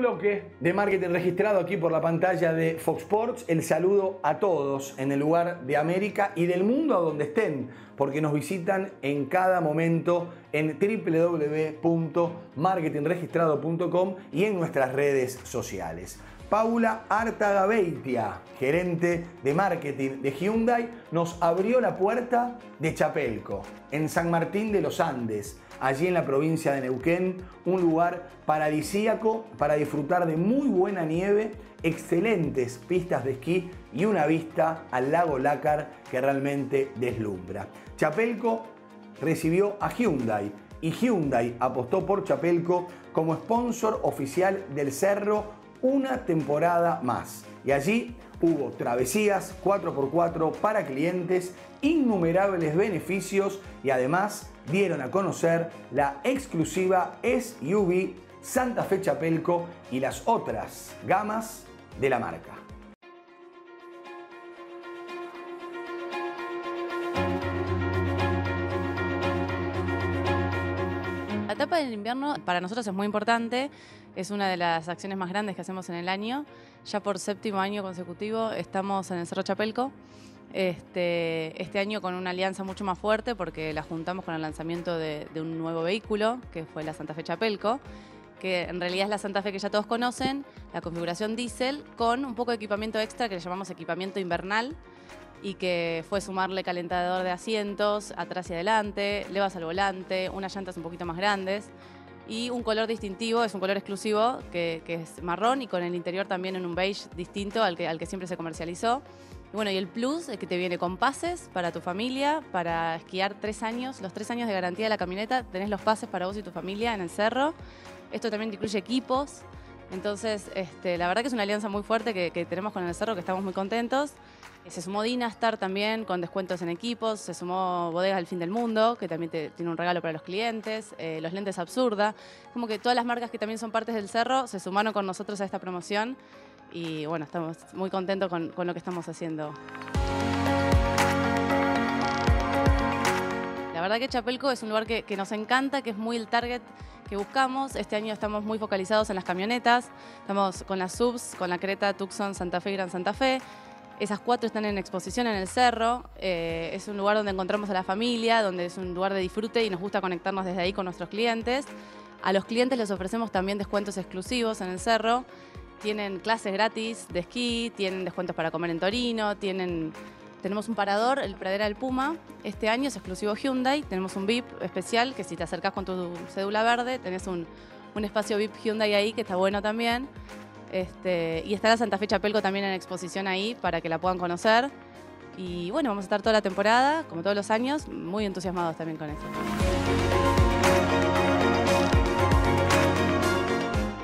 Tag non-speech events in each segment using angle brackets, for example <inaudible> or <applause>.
bloque de marketing registrado aquí por la pantalla de Fox Sports. El saludo a todos en el lugar de América y del mundo a donde estén, porque nos visitan en cada momento en www.marketingregistrado.com y en nuestras redes sociales. Paula Artagabeitia, gerente de marketing de Hyundai, nos abrió la puerta de Chapelco, en San Martín de los Andes, allí en la provincia de Neuquén, un lugar paradisíaco para disfrutar de muy buena nieve, excelentes pistas de esquí y una vista al lago Lácar que realmente deslumbra. Chapelco recibió a Hyundai y Hyundai apostó por Chapelco como sponsor oficial del Cerro una temporada más. Y allí hubo travesías 4x4 para clientes, innumerables beneficios y además dieron a conocer la exclusiva SUV Santa Fe Chapelco y las otras gamas de la marca. Etapa del invierno para nosotros es muy importante, es una de las acciones más grandes que hacemos en el año. Ya por séptimo año consecutivo estamos en el Cerro Chapelco. Este, este año con una alianza mucho más fuerte porque la juntamos con el lanzamiento de, de un nuevo vehículo, que fue la Santa Fe Chapelco, que en realidad es la Santa Fe que ya todos conocen, la configuración diésel, con un poco de equipamiento extra que le llamamos equipamiento invernal, y que fue sumarle calentador de asientos atrás y adelante, levas al volante, unas llantas un poquito más grandes y un color distintivo, es un color exclusivo que, es marrón y con el interior también en un beige distinto al que, al que siempre se comercializó. Y bueno, y el plus es que te viene con pases para tu familia, para esquiar tres años, los tres años de garantía de la camioneta, tenés los pases para vos y tu familia en el cerro. Esto también incluye equipos, entonces este, la verdad que es una alianza muy fuerte que, que tenemos con el cerro, que estamos muy contentos. Se sumó Dinastar también con descuentos en equipos, se sumó Bodegas del Fin del Mundo, que también tiene un regalo para los clientes, eh, los lentes Absurda, como que todas las marcas que también son partes del cerro se sumaron con nosotros a esta promoción y bueno, estamos muy contentos con, lo que estamos haciendo. La verdad que Chapelco es un lugar que, nos encanta, que es muy el target que buscamos. Este año estamos muy focalizados en las camionetas, estamos con las subs, con la Creta, Tucson, Santa Fe y Gran Santa Fe. Esas cuatro están en exposición en el cerro. Eh, es un lugar donde encontramos a la familia, donde es un lugar de disfrute y nos gusta conectarnos desde ahí con nuestros clientes. A los clientes les ofrecemos también descuentos exclusivos en el cerro. Tienen clases gratis de esquí, tienen descuentos para comer en Torino, tienen, tenemos un parador, el Pradera del Puma. Este año es exclusivo Hyundai. Tenemos un VIP especial que si te acercas con tu cédula verde, tenés un, un espacio VIP Hyundai ahí que está bueno también. Este, y está la Santa Fe Chapelco también en exposición ahí para que la puedan conocer. Y bueno, vamos a estar toda la temporada, como todos los años, muy entusiasmados también con eso.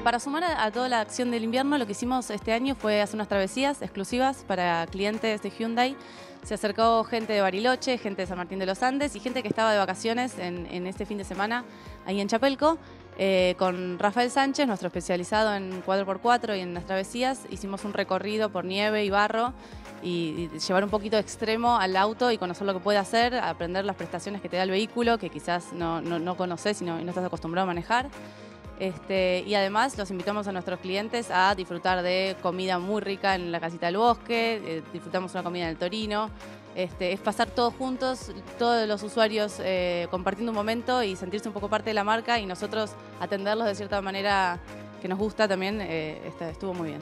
Para sumar a, toda la acción del invierno, lo que hicimos este año fue hacer unas travesías exclusivas para clientes de Hyundai. Se acercó gente de Bariloche, gente de San Martín de los Andes y gente que estaba de vacaciones en, en este fin de semana ahí en Chapelco. Eh, con Rafael Sánchez, nuestro especializado en 4x4 y en las travesías, hicimos un recorrido por nieve y barro y, llevar un poquito de extremo al auto y conocer lo que puede hacer, aprender las prestaciones que te da el vehículo, que quizás no, no, conoces y no, estás acostumbrado a manejar. Este, y además los invitamos a nuestros clientes a disfrutar de comida muy rica en la casita del bosque, eh, disfrutamos una comida en el Torino, este, es pasar todos juntos, todos los usuarios eh, compartiendo un momento y sentirse un poco parte de la marca y nosotros atenderlos de cierta manera que nos gusta también, eh, estuvo muy bien.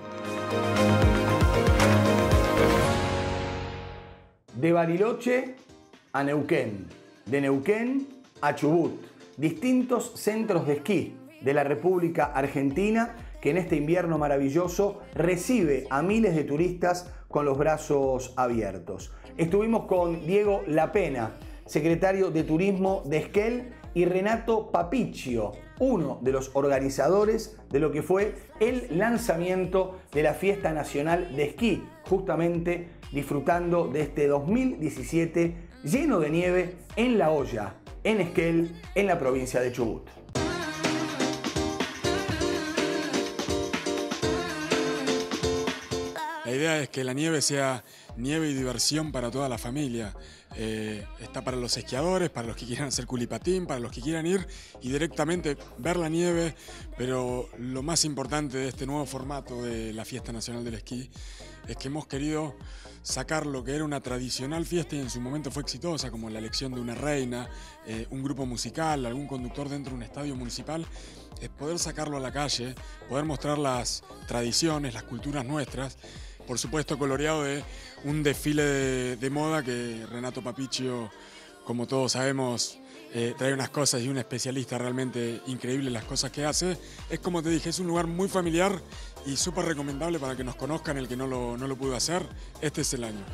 De Bariloche a Neuquén, de Neuquén a Chubut, distintos centros de esquí de la República Argentina que en este invierno maravilloso recibe a miles de turistas con los brazos abiertos. Estuvimos con Diego Lapena, secretario de Turismo de Esquel, y Renato Papiccio, uno de los organizadores de lo que fue el lanzamiento de la Fiesta Nacional de Esquí, justamente disfrutando de este 2017 lleno de nieve en La Hoya, en Esquel, en la provincia de Chubut. Idea es que la nieve sea nieve y diversión para toda la familia. Eh, está para los esquiadores, para los que quieran hacer culipatín, para los que quieran ir y directamente ver la nieve, pero lo más importante de este nuevo formato de la Fiesta Nacional del Esquí es que hemos querido sacar lo que era una tradicional fiesta y en su momento fue exitosa, como la elección de una reina, eh, un grupo musical, algún conductor dentro de un estadio municipal, es poder sacarlo a la calle, poder mostrar las tradiciones, las culturas nuestras, por supuesto coloreado de un desfile de, moda que Renato Papiccio, como todos sabemos, eh, trae unas cosas y un especialista realmente increíble en las cosas que hace. Es como te dije, es un lugar muy familiar y súper recomendable para que nos conozcan el que no lo, no lo pudo hacer. Este es el año.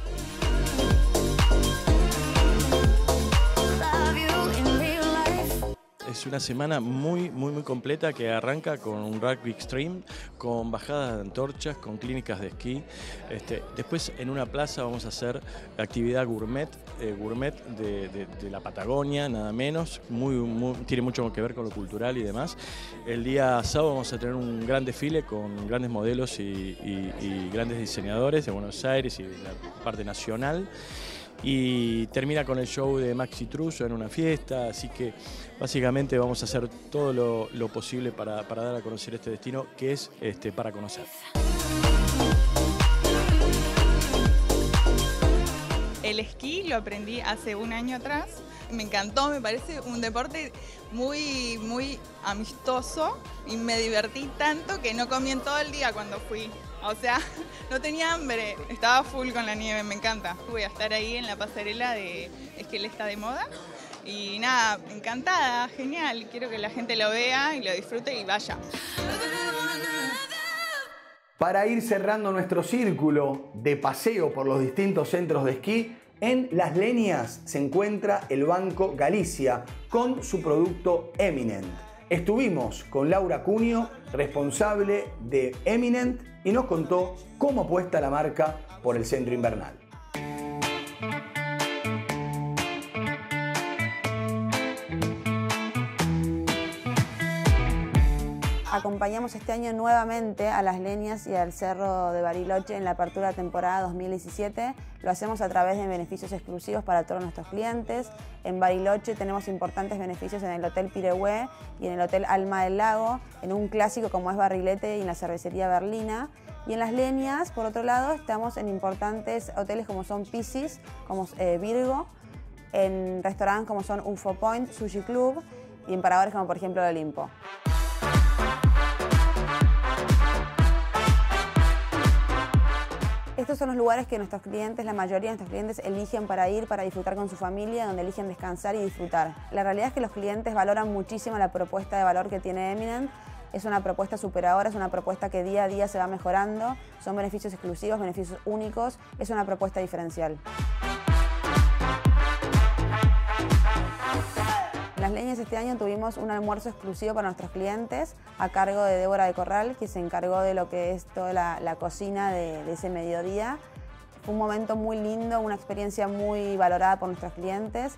Es una semana muy, muy, muy completa que arranca con un rugby extreme, con bajadas de antorchas, con clínicas de esquí. Este, después en una plaza vamos a hacer actividad gourmet, eh, gourmet de, la Patagonia, nada menos. Muy, tiene mucho que ver con lo cultural y demás. El día sábado vamos a tener un gran desfile con grandes modelos y, y grandes diseñadores de Buenos Aires y de la parte nacional y termina con el show de Maxi Truso en una fiesta, así que básicamente vamos a hacer todo lo, posible para, dar a conocer este destino que es este, para conocer. El esquí lo aprendí hace un año atrás, me encantó, me parece un deporte muy, muy amistoso y me divertí tanto que no comí en todo el día cuando fui. O sea, <laughs> no tenía hambre, estaba full con la nieve, me encanta. Voy a estar ahí en la pasarela de Es que él está de moda. Y nada, encantada, genial. Quiero que la gente lo vea y lo disfrute y vaya. Para ir cerrando nuestro círculo de paseo por los distintos centros de esquí, en Las Leñas se encuentra el Banco Galicia con su producto Eminent. Estuvimos con Laura Cunio, responsable de Eminent, y nos contó cómo apuesta la marca por el centro invernal. Acompañamos este año nuevamente a las leñas y al Cerro de Bariloche en la apertura temporada 2017. Lo hacemos a través de beneficios exclusivos para todos nuestros clientes. En Bariloche tenemos importantes beneficios en el Hotel Pirehue y en el Hotel Alma del Lago, en un clásico como es Barrilete y en la cervecería Berlina. Y en las leñas, por otro lado, estamos en importantes hoteles como son Pisces, como eh, Virgo, en restaurantes como son UFO Point, Sushi Club y en paradores como por ejemplo el Olimpo. Estos son los lugares que nuestros clientes, la mayoría de nuestros clientes eligen para ir, para disfrutar con su familia, donde eligen descansar y disfrutar. La realidad es que los clientes valoran muchísimo la propuesta de valor que tiene Eminent. Es una propuesta superadora, es una propuesta que día a día se va mejorando, son beneficios exclusivos, beneficios únicos, es una propuesta diferencial. Las leñas este año tuvimos un almuerzo exclusivo para nuestros clientes a cargo de Débora de Corral, que se encargó de lo que es toda la, cocina de, ese mediodía. Fue un momento muy lindo, una experiencia muy valorada por nuestros clientes.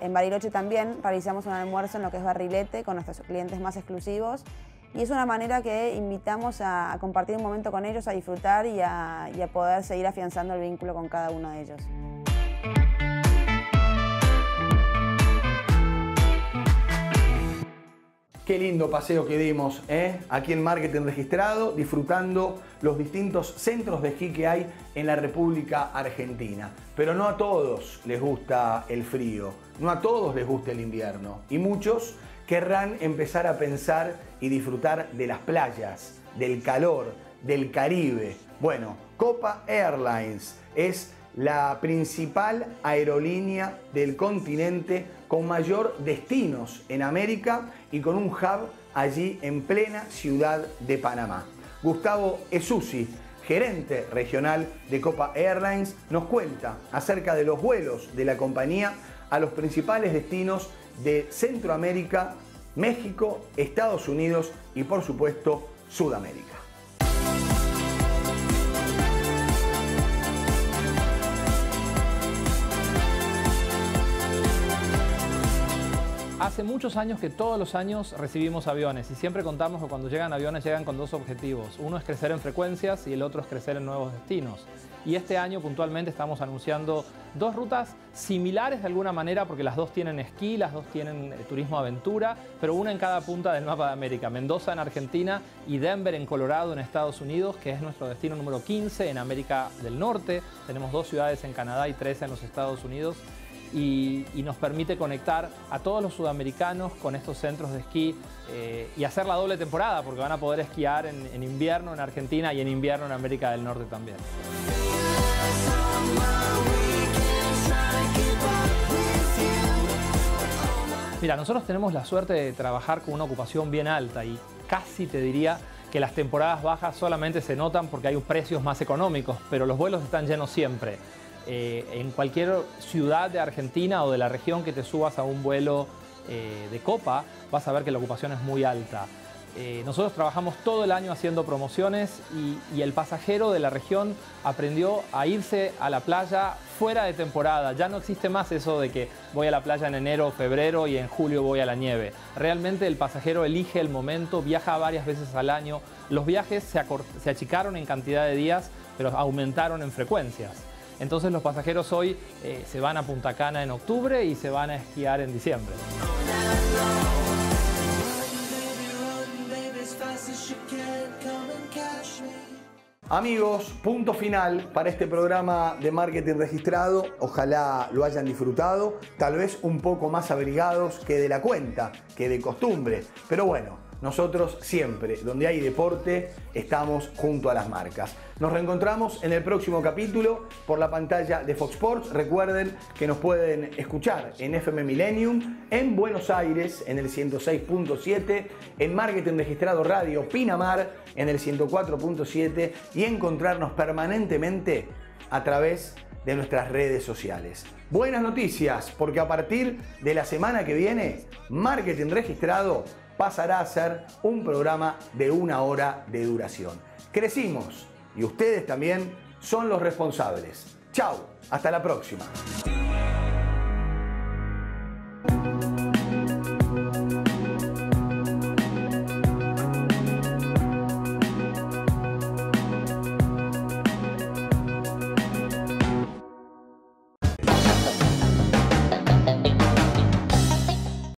En Bariloche también realizamos un almuerzo en lo que es barrilete con nuestros clientes más exclusivos y es una manera que invitamos a, compartir un momento con ellos, a disfrutar y a poder seguir afianzando el vínculo con cada uno de ellos. Qué lindo paseo que dimos ¿eh? aquí en Marketing Registrado, disfrutando los distintos centros de esquí que hay en la República Argentina. Pero no a todos les gusta el frío, no a todos les gusta el invierno. Y muchos querrán empezar a pensar y disfrutar de las playas, del calor, del Caribe. Bueno, Copa Airlines es la principal aerolínea del continente con mayor destinos en América y con un hub allí en plena ciudad de Panamá. Gustavo Esusi, gerente regional de Copa Airlines, nos cuenta acerca de los vuelos de la compañía a los principales destinos de Centroamérica, México, Estados Unidos y por supuesto Sudamérica. Hace muchos años que todos los años recibimos aviones y siempre contamos que cuando llegan aviones llegan con dos objetivos. Uno es crecer en frecuencias y el otro es crecer en nuevos destinos. Y este año puntualmente estamos anunciando dos rutas similares de alguna manera porque las dos tienen esquí, las dos tienen eh, turismo aventura, pero una en cada punta del mapa de América. Mendoza en Argentina y Denver en Colorado en Estados Unidos, que es nuestro destino número 15 en América del Norte. Tenemos dos ciudades en Canadá y tres en los Estados Unidos y, nos permite conectar a todos los sudamericanos con estos centros de esquí eh, y hacer la doble temporada porque van a poder esquiar en, invierno en Argentina y en invierno en América del Norte también. Mira, nosotros tenemos la suerte de trabajar con una ocupación bien alta y casi te diría que las temporadas bajas solamente se notan porque hay precios más económicos, pero los vuelos están llenos siempre. Eh, en cualquier ciudad de Argentina o de la región que te subas a un vuelo eh, de copa, vas a ver que la ocupación es muy alta. Eh, nosotros trabajamos todo el año haciendo promociones y, el pasajero de la región aprendió a irse a la playa fuera de temporada. Ya no existe más eso de que voy a la playa en enero febrero y en julio voy a la nieve. Realmente el pasajero elige el momento, viaja varias veces al año. Los viajes se achicaron en cantidad de días, pero aumentaron en frecuencias. Entonces los pasajeros hoy eh, se van a Punta Cana en octubre y se van a esquiar en diciembre. Amigos, punto final para este programa de marketing registrado. Ojalá lo hayan disfrutado, tal vez un poco más abrigados que de la cuenta, que de costumbre. Pero bueno, nosotros siempre, donde hay deporte, estamos junto a las marcas. Nos reencontramos en el próximo capítulo por la pantalla de Fox Sports. Recuerden que nos pueden escuchar en FM Millennium, en Buenos Aires en el 106.7, en Marketing Registrado Radio Pinamar en el 104.7 y encontrarnos permanentemente a través de nuestras redes sociales. Buenas noticias, porque a partir de la semana que viene, Marketing Registrado pasará a ser un programa de una hora de duración. Crecimos y ustedes también son los responsables. Chao, hasta la próxima.